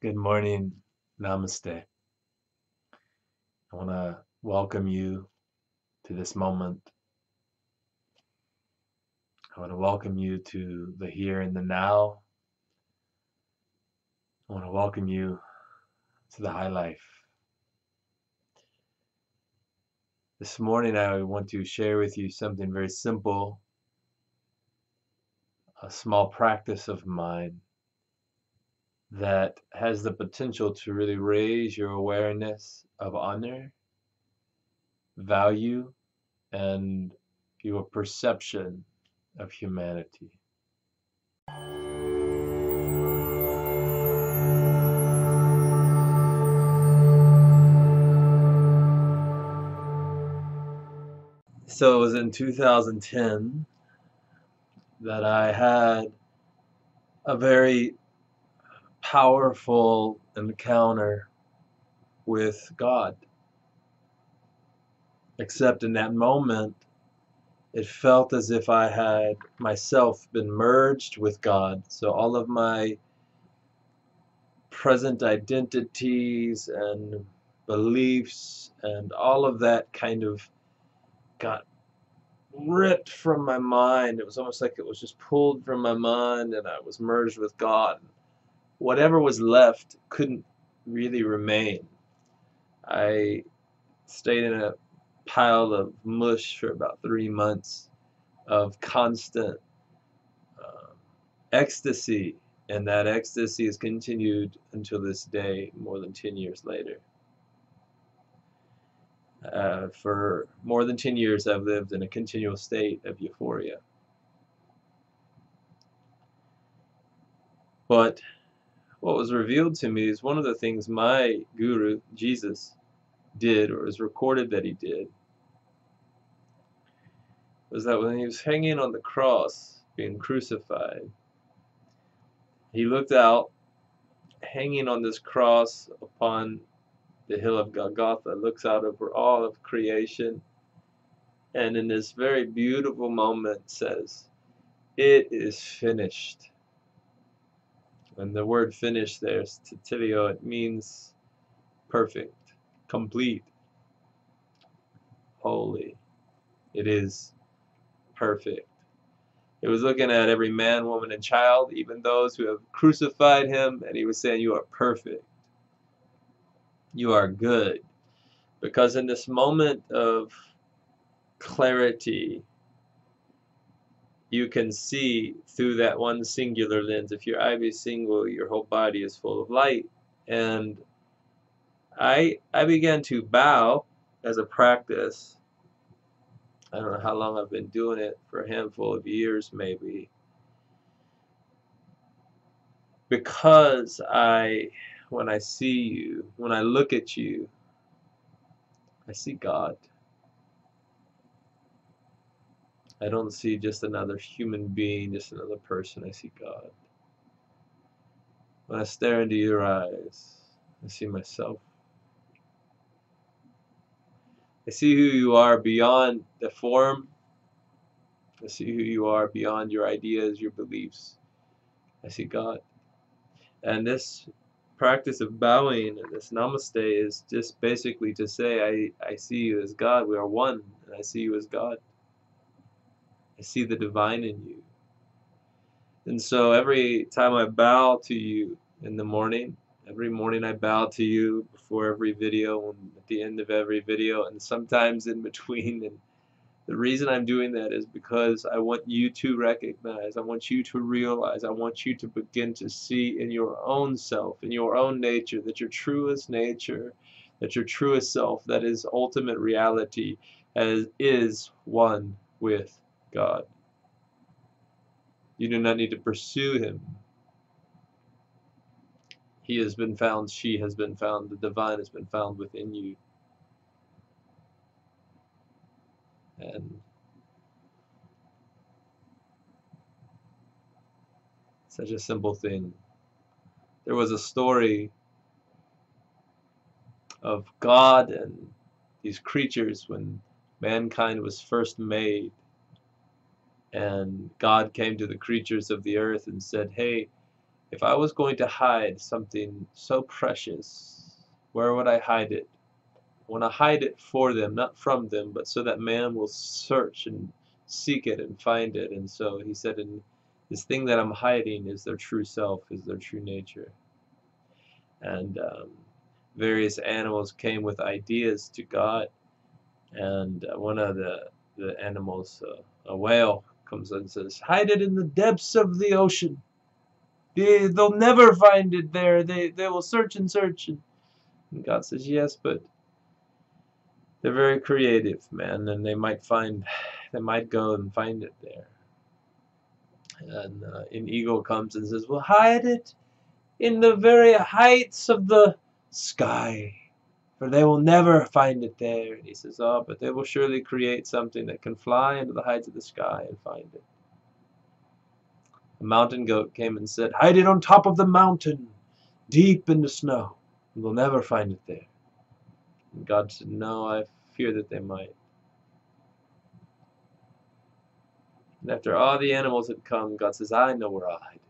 Good morning. Namaste. I want to welcome you to this moment. I want to welcome you to the here and the now. I want to welcome you to the high life. This morning, I want to share with you something very simple, a small practice of mine that has the potential to really raise your awareness of honor, value, and your perception of humanity. So it was in 2010 that I had a very powerful encounter with God. Except in that moment, it felt as if I had myself been merged with God. So all of my present identities and beliefs and all of that kind of got ripped from my mind. It was almost like it was just pulled from my mind and I was merged with God whatever was left couldn't really remain. I stayed in a pile of mush for about three months of constant uh, ecstasy, and that ecstasy has continued until this day, more than 10 years later. Uh, for more than 10 years, I've lived in a continual state of euphoria. But what was revealed to me is one of the things my guru, Jesus, did, or is recorded that he did, was that when he was hanging on the cross, being crucified, he looked out, hanging on this cross upon the hill of Golgotha, looks out over all of creation, and in this very beautiful moment says, It is finished. And the word finish there, titilio, it means perfect, complete, holy. It is perfect. It was looking at every man, woman, and child, even those who have crucified him, and he was saying, You are perfect. You are good. Because in this moment of clarity, you can see through that one singular lens. If your eye be single, your whole body is full of light. And I I began to bow as a practice. I don't know how long I've been doing it, for a handful of years maybe. Because I, when I see you, when I look at you, I see God. I don't see just another human being, just another person. I see God. When I stare into your eyes, I see myself. I see who you are beyond the form. I see who you are beyond your ideas, your beliefs. I see God. And this practice of bowing and this namaste is just basically to say, I, I see you as God. We are one, and I see you as God. I see the divine in you. And so every time I bow to you in the morning, every morning I bow to you before every video and at the end of every video and sometimes in between. And the reason I'm doing that is because I want you to recognize, I want you to realize, I want you to begin to see in your own self, in your own nature, that your truest nature, that your truest self, that is ultimate reality, as, is one with God. You do not need to pursue him. He has been found, she has been found, the divine has been found within you. And such a simple thing. There was a story of God and these creatures when mankind was first made and God came to the creatures of the earth and said, Hey, If I was going to hide something so precious, where would I hide it? I want to hide it for them, not from them, but so that man will search and seek it and find it. And so he said, and this thing that I'm hiding is their true self, is their true nature. And um, various animals came with ideas to God. And uh, one of the, the animals, uh, a whale, comes and says, hide it in the depths of the ocean. They, they'll never find it there. They, they will search and search. And God says, yes, but they're very creative, man, and they might find, they might go and find it there. And uh, an eagle comes and says, well, hide it in the very heights of the sky, for they will never find it there. And he says, oh, but they will surely create something that can fly into the heights of the sky and find it. A mountain goat came and said, hide it on top of the mountain, deep in the snow, and they'll never find it there. And God said, No, I fear that they might. And after all the animals had come, God says, I know where I'll hide it.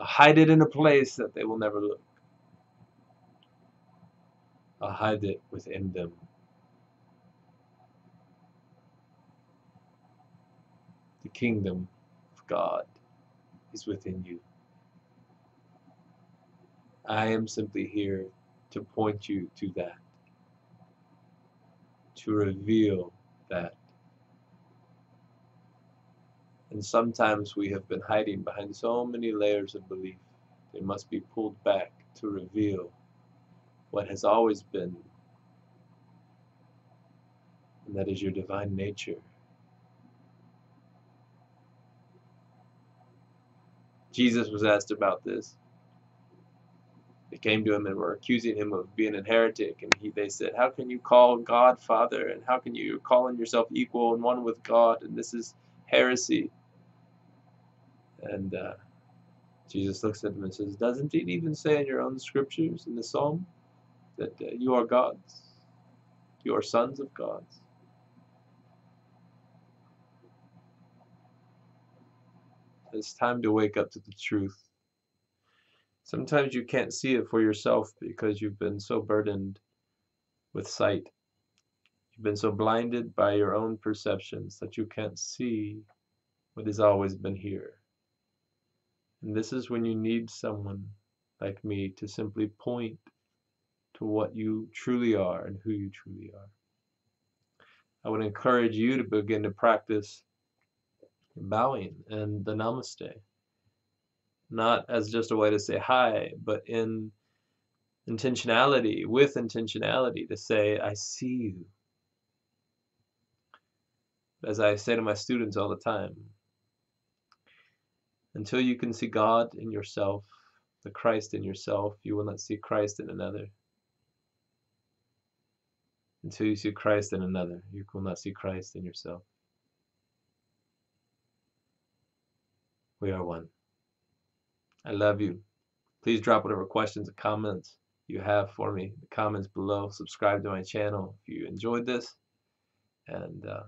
I'll hide it in a place that they will never look. I'll hide it within them. The kingdom of God is within you. I am simply here to point you to that to reveal that. And sometimes we have been hiding behind so many layers of belief. They must be pulled back to reveal what has always been, and that is your divine nature. Jesus was asked about this. They came to him and were accusing him of being a heretic. And he, they said, How can you call God Father? And how can you call on yourself equal and one with God? And this is heresy. And uh, Jesus looks at them and says, Doesn't it even say in your own scriptures, in the psalm, that you are gods? You are sons of gods. It's time to wake up to the truth. Sometimes you can't see it for yourself because you've been so burdened with sight. You've been so blinded by your own perceptions that you can't see what has always been here. And this is when you need someone like me to simply point to what you truly are and who you truly are. I would encourage you to begin to practice bowing and the namaste not as just a way to say hi, but in intentionality, with intentionality, to say, I see you. As I say to my students all the time, until you can see God in yourself, the Christ in yourself, you will not see Christ in another. Until you see Christ in another, you will not see Christ in yourself. We are one. I love you. Please drop whatever questions or comments you have for me in the comments below. Subscribe to my channel if you enjoyed this. And uh,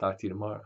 talk to you tomorrow.